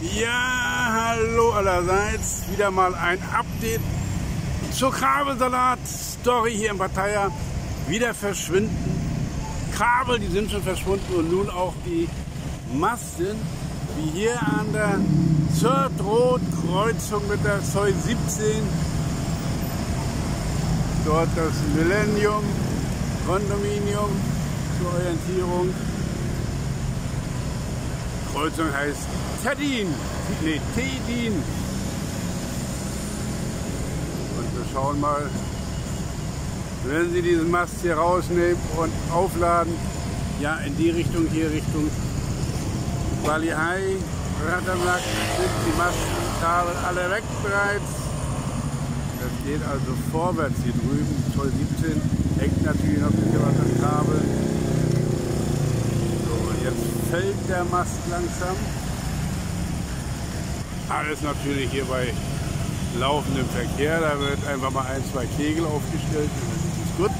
Ja, hallo allerseits. Wieder mal ein Update zur Kabelsalat-Story hier in Pattaya. Wieder verschwinden. Kabel, die sind schon verschwunden und nun auch die Masten, wie hier an der Third Road Kreuzung mit der Zoll 17. Dort das Millennium Kondominium zur Orientierung. Kreuzung heißt Tedin. Nee, Tedin. Und wir schauen mal, wenn Sie diesen Mast hier rausnehmen und aufladen, ja, in die Richtung hier, Richtung Balihai, Ratamak, sind die Mastenkabel alle weg bereits. Das geht also vorwärts hier drüben, Zoll 17, hängt natürlich noch ein bisschen was das Kabel. Und fällt der Mast langsam. Alles natürlich hier bei laufendem Verkehr. Da wird einfach mal ein, zwei Kegel aufgestellt und dann ist es gut.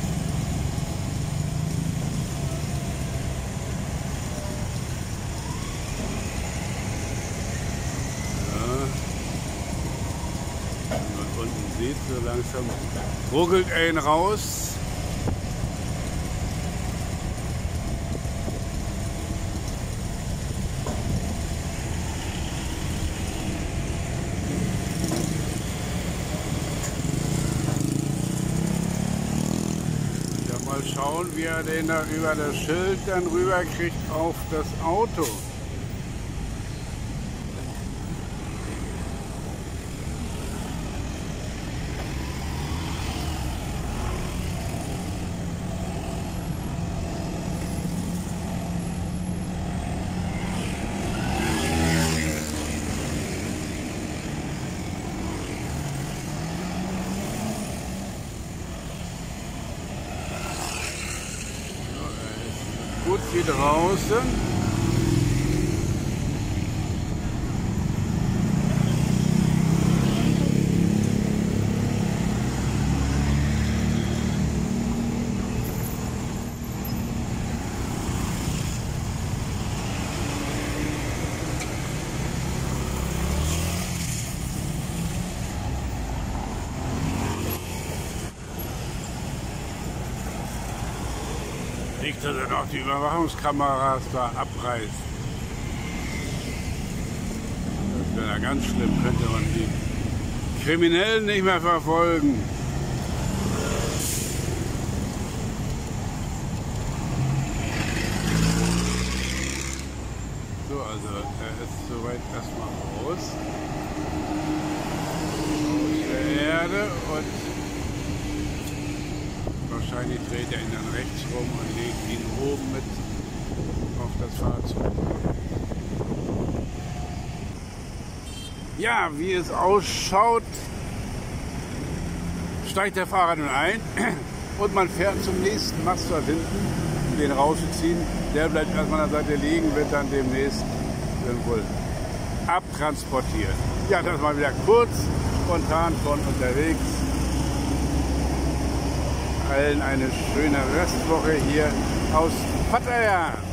Ja. Man unten sieht, so langsam ruckelt ein raus. Mal schauen, wie er den da über das Schild dann rüberkriegt auf das Auto. Gut wie draußen. Nicht, dass er noch die Überwachungskameras da abreißt. Das wäre ja ganz schlimm, könnte man die Kriminellen nicht mehr verfolgen. So, also er ist soweit erstmal raus. Aus der Erde und Wahrscheinlich dreht er ihn dann rechts rum und legt ihn oben mit auf das Fahrzeug. Ja, wie es ausschaut, steigt der Fahrer nun ein und man fährt zum nächsten Mast dort hinten, um den rauszuziehen. Der bleibt erstmal an der Seite liegen, wird dann demnächst wohl abtransportiert. Ja, das mal wieder kurz, spontan von unterwegs allen eine schöne Restwoche hier aus Pattaya.